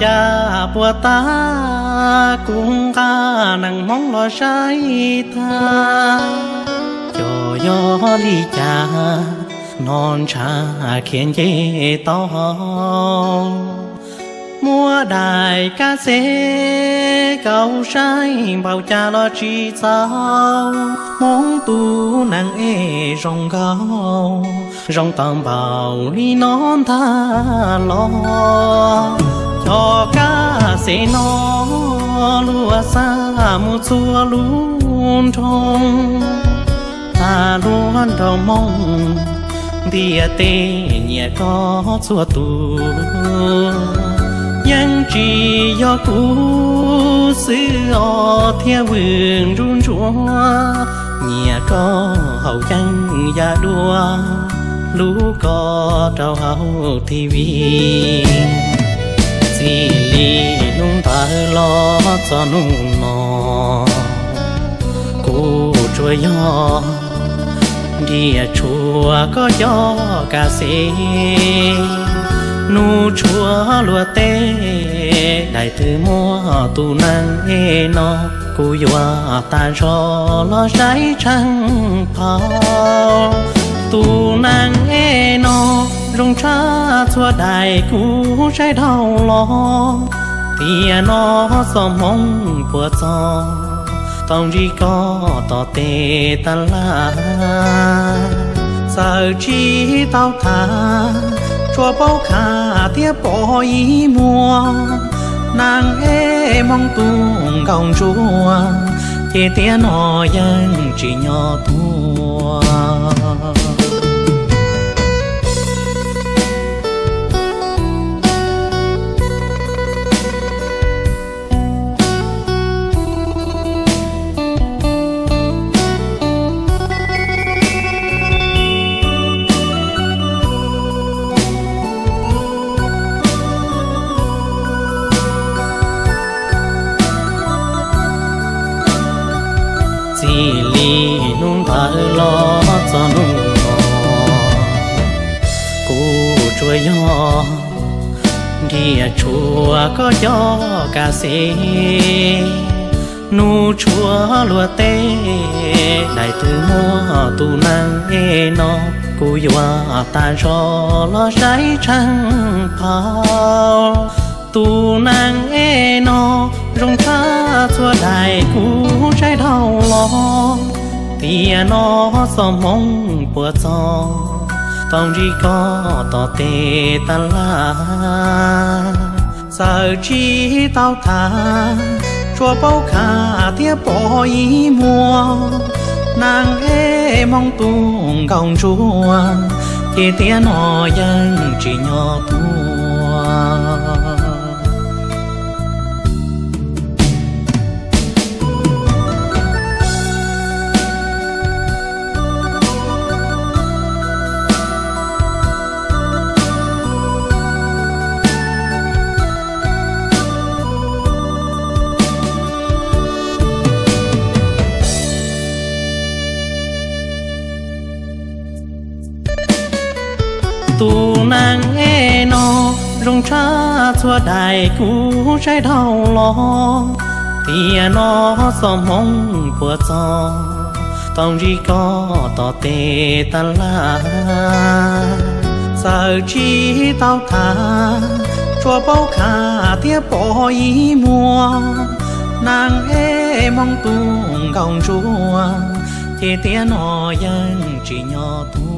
cha bùa ta cũng ca nặng mong lo sai ta cho yo li cha, non cha khiến chế to. Mua đài ca xe cầu sai bao cha lo chi sao. Mong tu nàng ê rong gao rong tầm bảo li non tha lo thọ ca xe nó lúa xa mu chua luôn trong ta luôn đầu mong địa tê nhẹ có chua tu nhân chỉ do cũ xưa o theo vườn run chúa nhẹ có hậu chân ya đua lũ có trao hậu thì vì chỉ li nung ta lo cho nung nó cô chúa yo địa chúa có yo cà xê nu chúa lúa tê đại từ mua tu năng ê nó cô yua ta cho lo trái trăng phao tu rong cha chua đại cú trái đau lo. Tia nó so mong bữa cho, tông gì có tỏ tê ta la. Sợ chi tao thả chùa bao khả tia bỏ ý mua. Nàng ê mong tuồng gồng chúa chê tia nó dân chỉ nhỏ thua. Ta lo cho nung mò cô chúa nhỏ địa chúa có gió cà xê nu chúa lúa tê, đại tu mua tu năng ê nó cô yoa ta cho lo trái trăng phao. Tu năng ê nó rong cha chua đại cú trái đau lo tia nó so mong bùa cho tông chỉ có tỏ tê ta la. Sợ chỉ tao thả chùa bao khả tia bỏ ý mua. Nàng ê mong tung gồng chúa. Thì tia nó dân chỉ nhỏ tua tu nàng e nó rong cha chua đại cú trái đau lo tia nó so mong bùa cho tông chỉ có tỏ tê ta la. Giờ chi tao thả chùa bao khả tia bỏ ý mua nàng e mong tung gồng chúa, thì tia nó dân chỉ nhỏ tu